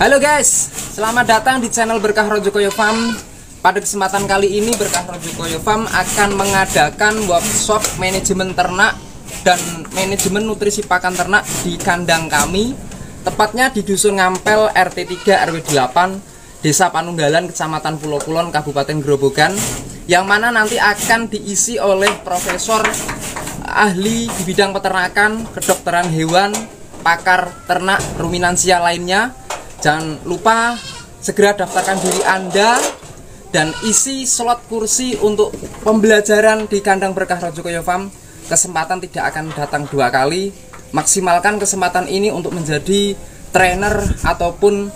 Halo guys, selamat datang di channel Berkah Rojokoyo Farm. Pada kesempatan kali ini Berkah Rojokoyo Farm akan mengadakan workshop manajemen ternak dan manajemen nutrisi pakan ternak di kandang kami, tepatnya di Dusun Ngampel RT 3 RW 8, Desa Panunggalan, Kecamatan Pulau Kulon, Kabupaten Grobogan, yang mana nanti akan diisi oleh Profesor ahli di bidang peternakan, kedokteran hewan, pakar ternak, ruminansia lainnya Jangan lupa segera daftarkan diri Anda dan isi slot kursi untuk pembelajaran di kandang berkah Rajokoyo Farm. Kesempatan tidak akan datang dua kali. Maksimalkan kesempatan ini untuk menjadi trainer ataupun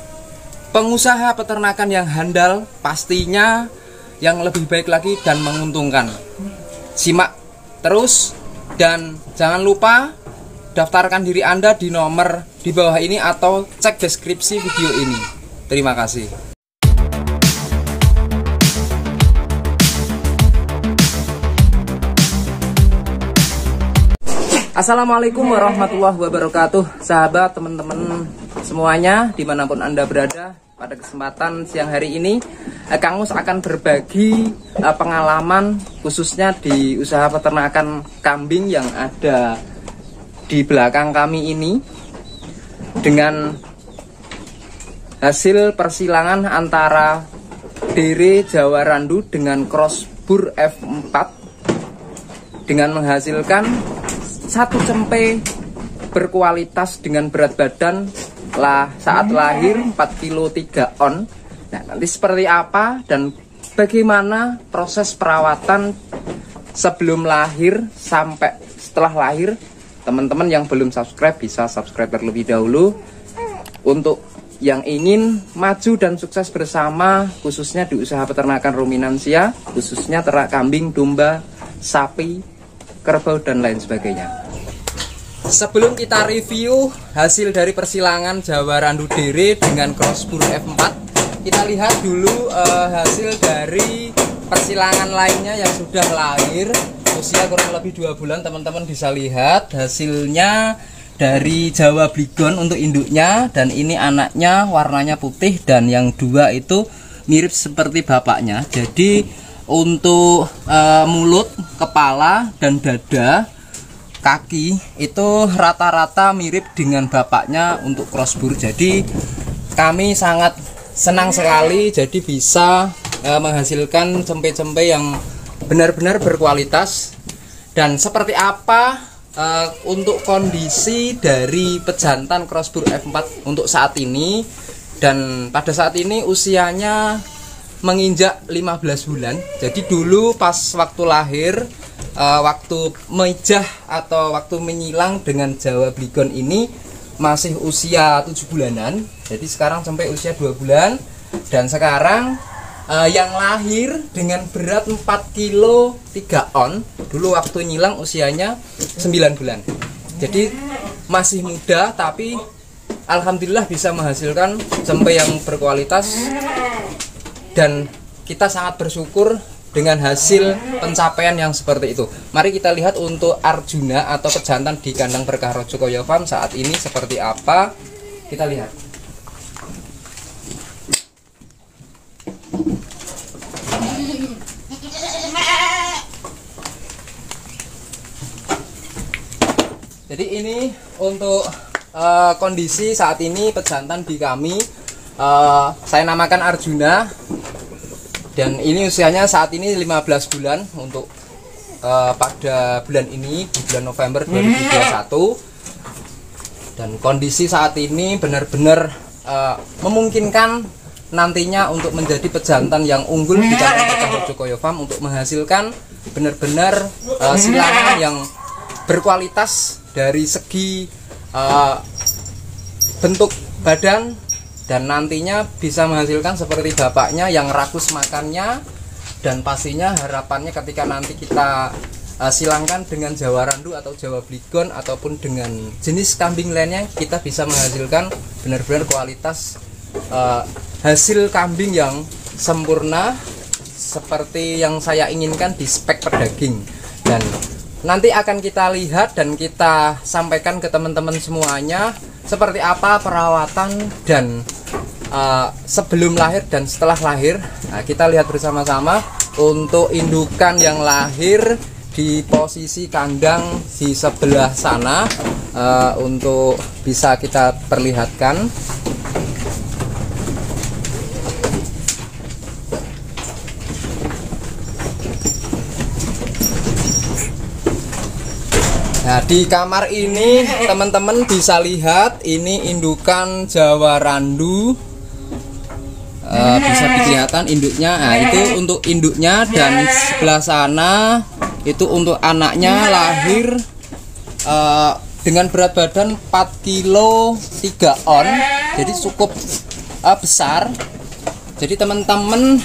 pengusaha peternakan yang handal, pastinya yang lebih baik lagi dan menguntungkan. Simak terus dan jangan lupa daftarkan diri Anda di nomor di bawah ini atau cek deskripsi video ini. Terima kasih. Assalamualaikum warahmatullahi wabarakatuh Sahabat, teman-teman semuanya Di mana pun Anda berada Pada kesempatan siang hari ini eh, Kang Mus akan berbagi eh, pengalaman Khususnya di usaha peternakan kambing yang ada di belakang kami ini dengan hasil persilangan antara Dere Jawa Randu dengan Crossbur F4 dengan menghasilkan satu cempe berkualitas dengan berat badan lah saat lahir 4 kilo 3 on. Nah nanti seperti apa dan bagaimana proses perawatan sebelum lahir sampai setelah lahir teman-teman yang belum subscribe bisa subscribe terlebih dahulu. Untuk yang ingin maju dan sukses bersama khususnya di usaha peternakan ruminansia khususnya ternak kambing, domba, sapi, kerbau dan lain sebagainya. Sebelum kita review hasil dari persilangan Jawa Randu Dere dengan crossbur F4 kita lihat dulu uh, hasil dari persilangan lainnya yang sudah lahir usia kurang lebih dua bulan teman-teman bisa lihat hasilnya dari Jawa Bligon untuk induknya dan ini anaknya warnanya putih dan yang dua itu mirip seperti bapaknya. Jadi untuk e, mulut kepala dan dada kaki itu rata-rata mirip dengan bapaknya untuk crossbur jadi kami sangat senang sekali jadi bisa e, menghasilkan cempe-cempe yang benar-benar berkualitas dan seperti apa uh, untuk kondisi dari pejantan crossbur F4 untuk saat ini. Dan pada saat ini usianya menginjak 15 bulan. Jadi dulu pas waktu lahir uh, waktu mejah atau waktu menyilang dengan Jawa Bligon ini masih usia 7 bulanan. Jadi sekarang sampai usia 2 bulan. Dan sekarang uh, yang lahir dengan berat 4 kilo 3 on dulu waktu nyilang usianya 9 bulan jadi masih muda tapi Alhamdulillah bisa menghasilkan sampai yang berkualitas dan kita sangat bersyukur dengan hasil pencapaian yang seperti itu. Mari kita lihat untuk Arjuna atau pejantan di kandang berkah Rojo Farm saat ini seperti apa. Kita lihat. Jadi ini untuk uh, kondisi saat ini pejantan di kami uh, saya namakan Arjuna. Dan ini usianya saat ini 15 bulan untuk uh, pada bulan ini di bulan November 2021 dan kondisi saat ini benar-benar uh, memungkinkan nantinya untuk menjadi pejantan yang unggul di kandang Jokoyo Farm untuk menghasilkan benar-benar uh, silangan yang berkualitas dari segi uh, bentuk badan dan nantinya bisa menghasilkan seperti bapaknya yang rakus makannya dan pastinya harapannya ketika nanti kita uh, silangkan dengan Jawa Randu atau Jawa Bligon ataupun dengan jenis kambing lainnya kita bisa menghasilkan benar-benar kualitas uh, hasil kambing yang sempurna seperti yang saya inginkan di spek perdaging. Dan nanti akan kita lihat dan kita sampaikan ke teman-teman semuanya seperti apa perawatan dan uh, sebelum lahir dan setelah lahir. Nah, kita lihat bersama-sama untuk indukan yang lahir di posisi kandang di sebelah sana uh, untuk bisa kita perlihatkan. Nah, di kamar ini teman-teman bisa lihat ini indukan Jawa Randu. Uh, bisa kelihatan induknya. Nah, itu untuk induknya dan sebelah sana itu untuk anaknya lahir uh, dengan berat badan 4 kilo 3 on. Jadi cukup uh, besar. Jadi teman-teman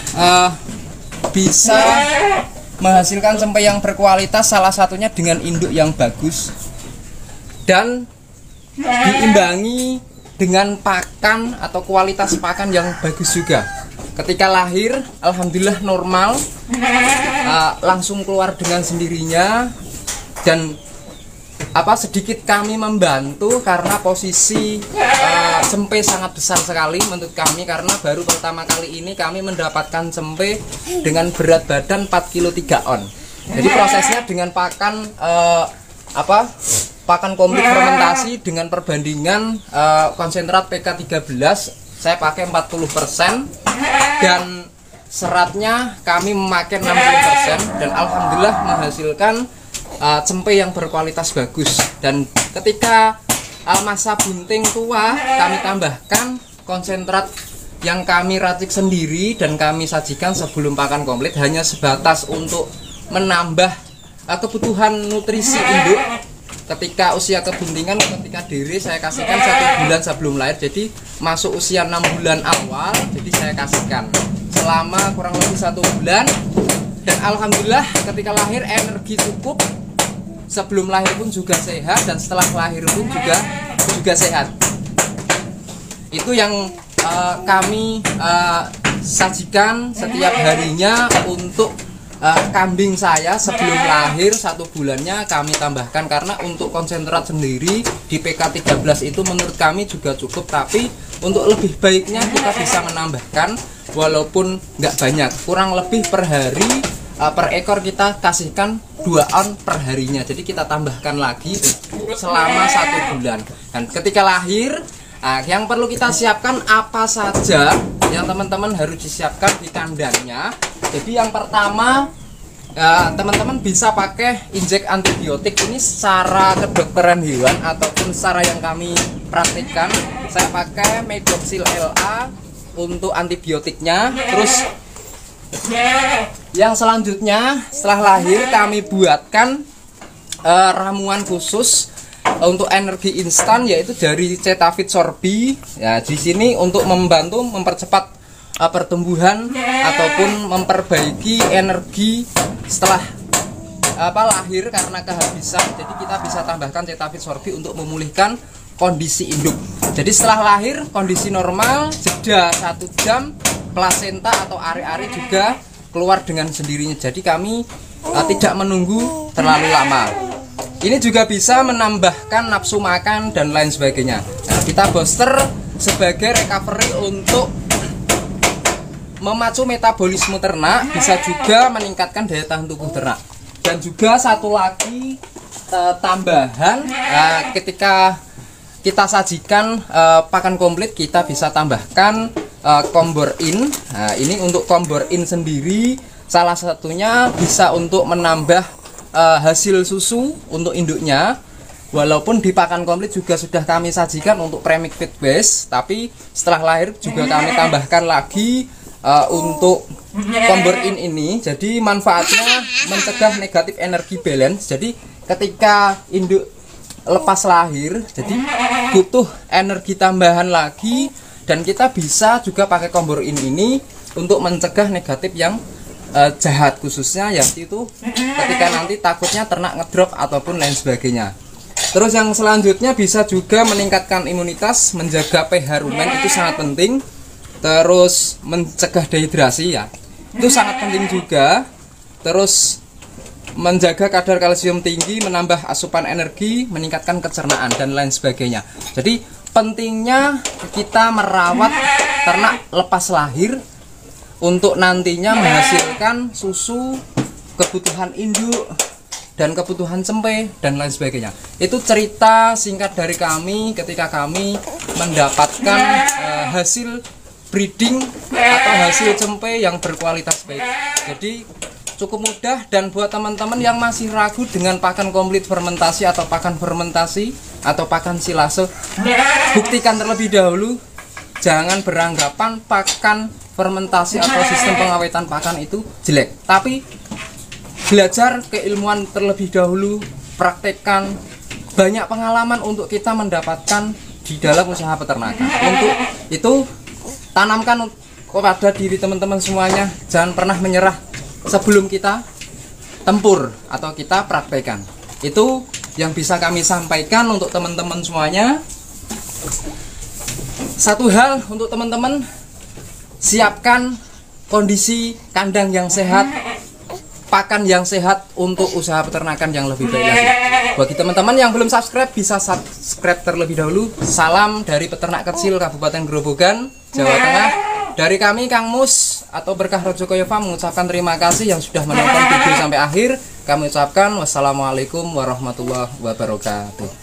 bisa menghasilkan sampai yang berkualitas salah satunya dengan induk yang bagus dan diimbangi dengan pakan atau kualitas pakan yang bagus juga. Ketika lahir alhamdulillah normal uh, langsung keluar dengan sendirinya dan apa sedikit kami membantu karena posisi uh, sempe sangat besar sekali menurut kami karena baru pertama kali ini kami mendapatkan sempe dengan berat badan 4 kilo 3 on. Jadi prosesnya dengan pakan uh, apa? Pakan komplit fermentasi dengan perbandingan uh, konsentrat PK13 saya pakai 40% dan seratnya kami memakai 60% dan alhamdulillah menghasilkan uh, cempe yang berkualitas bagus dan ketika uh, masa bunting tua kami tambahkan konsentrat yang kami racik sendiri dan kami sajikan sebelum pakan komplit hanya sebatas untuk menambah uh, kebutuhan nutrisi induk. Ketika usia kebuntingan ketika diri saya kasihkan satu bulan sebelum lahir. Jadi masuk usia enam bulan awal jadi saya kasihkan. Selama kurang lebih satu bulan dan alhamdulillah ketika lahir energi cukup. Sebelum lahir pun juga sehat dan setelah lahir pun juga juga sehat. Itu yang uh, kami uh, sajikan setiap harinya untuk uh, kambing saya sebelum lahir satu bulannya kami tambahkan karena untuk konsentrat sendiri di PK 13 itu menurut kami juga cukup tapi untuk lebih baiknya kita bisa menambahkan walaupun nggak banyak. Kurang lebih per hari uh, per ekor kita kasihkan 2 on per harinya. Jadi kita tambahkan lagi selama satu bulan. Dan ketika lahir uh, yang perlu kita siapkan apa saja yang teman-teman harus disiapkan di kandangnya. Jadi yang pertama ya, teman-teman uh, bisa pakai injek antibiotik. Ini secara kedokteran hewan ataupun secara yang kami praktikkan. Saya pakai Medoxil LA untuk antibiotiknya. Terus yang selanjutnya setelah lahir kami buatkan uh, ramuan khusus untuk energi instan yaitu dari Cetavit Sorbi. Ya, di sini untuk membantu mempercepat uh, pertumbuhan ataupun memperbaiki energi setelah apa lahir karena kehabisan. Jadi kita bisa tambahkan Cetavit Sorbi untuk memulihkan kondisi induk. Jadi setelah lahir kondisi normal jeda satu jam plasenta atau ari-ari juga keluar dengan sendirinya. Jadi kami uh, tidak menunggu terlalu lama. Ini juga bisa menambahkan nafsu makan dan lain sebagainya. Nah, kita booster sebagai recovery untuk memacu metabolisme ternak, bisa juga meningkatkan daya tahan tubuh ternak. Dan juga satu lagi uh, tambahan uh, ketika kita sajikan uh, pakan komplit kita bisa tambahkan uh, kombor in. Nah ini untuk kombor in sendiri. Salah satunya bisa untuk menambah uh, hasil susu untuk induknya. Walaupun di pakan komplit juga sudah kami sajikan untuk premix feed base tapi setelah lahir juga kami tambahkan lagi uh, untuk kombor in ini. Jadi manfaatnya mencegah negatif energi balance. Jadi ketika induk lepas lahir jadi butuh energi tambahan lagi dan kita bisa juga pakai kombor in ini untuk mencegah negatif yang uh, jahat khususnya ya itu ketika nanti takutnya ternak ngedrop ataupun lain sebagainya. Terus yang selanjutnya bisa juga meningkatkan imunitas menjaga pH rumen itu sangat penting. Terus mencegah dehidrasi ya. Itu sangat penting juga. Terus menjaga kadar kalsium tinggi, menambah asupan energi, meningkatkan kecernaan dan lain sebagainya. Jadi pentingnya kita merawat peternak lepas lahir untuk nantinya menghasilkan susu kebutuhan induk dan kebutuhan cempe dan lain sebagainya. Itu cerita singkat dari kami ketika kami mendapatkan uh, hasil breeding atau hasil cempe yang berkualitas baik. Jadi cukup mudah dan buat teman-teman yang masih ragu dengan pakan komplit fermentasi atau pakan fermentasi atau pakan silase, buktikan terlebih dahulu jangan beranggapan pakan fermentasi atau sistem pengawetan pakan itu jelek. Tapi belajar keilmuan terlebih dahulu, praktekkan banyak pengalaman untuk kita mendapatkan di dalam usaha peternakan. Untuk itu tanamkan kepada diri teman-teman semuanya, jangan pernah menyerah sebelum kita tempur atau kita praktekkan. Itu yang bisa kami sampaikan untuk teman-teman semuanya. Satu hal untuk teman-teman siapkan kondisi kandang yang sehat, pakan yang sehat untuk usaha peternakan yang lebih baik lagi. Bagi teman-teman yang belum subscribe bisa subscribe terlebih dahulu. Salam dari peternak kecil Kabupaten Grobogan, Jawa Tengah. Dari kami Kang Mus atau Berkah Rojo Koyova mengucapkan terima kasih yang sudah menonton video sampai akhir. Kami ucapkan wassalamualaikum warahmatullahi wabarakatuh.